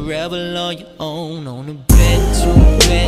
Rebel on your own on a bed, to bed, bed.